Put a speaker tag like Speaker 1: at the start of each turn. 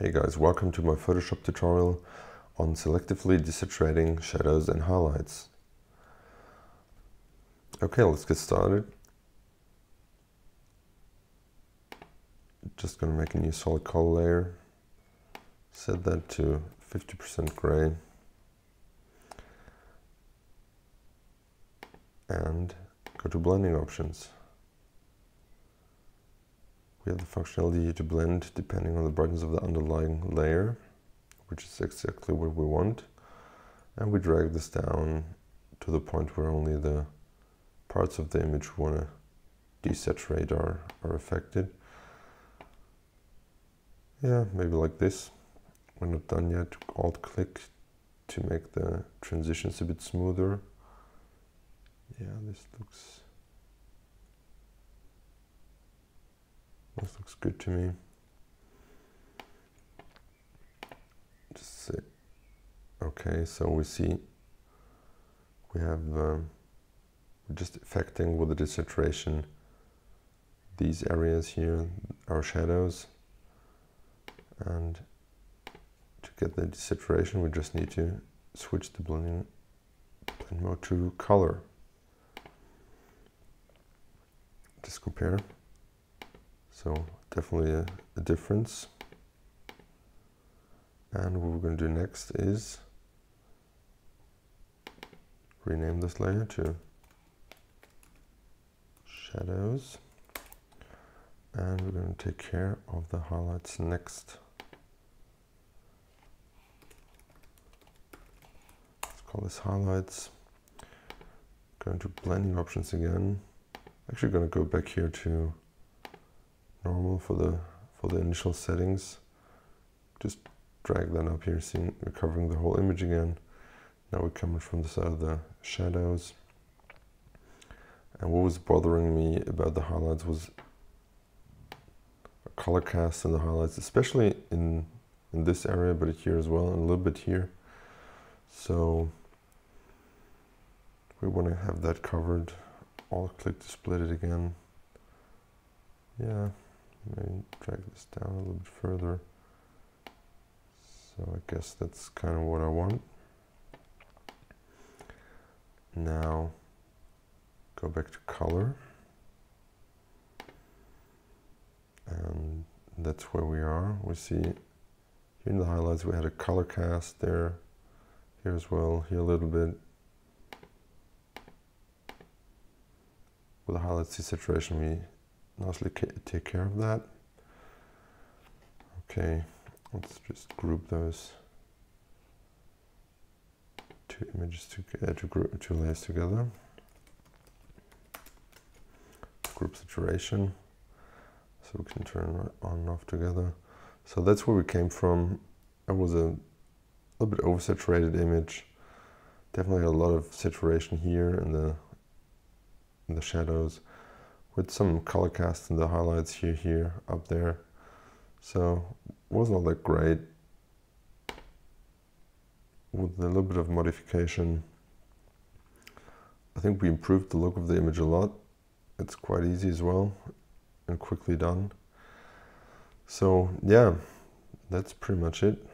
Speaker 1: Hey guys, welcome to my Photoshop tutorial on selectively desaturating shadows and highlights. Okay, let's get started. Just gonna make a new solid color layer. Set that to 50% gray. And go to blending options. We have the functionality to blend depending on the brightness of the underlying layer, which is exactly what we want. And we drag this down to the point where only the parts of the image we want to desaturate are, are affected. Yeah, maybe like this. We're not done yet. Alt click to make the transitions a bit smoother. Yeah, this looks This looks good to me. Just say, okay, so we see we have um, just affecting with the desaturation these areas here, our shadows. And to get the desaturation, we just need to switch the blending blend mode to color. Just compare. So definitely a, a difference. And what we're going to do next is rename this layer to shadows. And we're going to take care of the highlights next. Let's call this highlights. Going to blending options again. Actually going to go back here to normal for the for the initial settings. Just drag that up here, seeing we're covering the whole image again. Now we're coming from the side of the shadows. And what was bothering me about the highlights was a color cast in the highlights, especially in in this area, but here as well, and a little bit here. So we want to have that covered. I'll click to split it again. Yeah, Maybe drag this down a little bit further. So I guess that's kind of what I want. Now go back to color. And that's where we are. We see here in the highlights we had a color cast there, here as well, here a little bit. With the highlights desaturation we nicely take care of that. Okay, let's just group those two images together, uh, to group two layers together. Group saturation, so we can turn on and off together. So that's where we came from. It was a little bit oversaturated image. Definitely a lot of saturation here in the in the shadows with some color cast in the highlights here, here, up there. So wasn't all that great. With a little bit of modification, I think we improved the look of the image a lot. It's quite easy as well and quickly done. So yeah, that's pretty much it.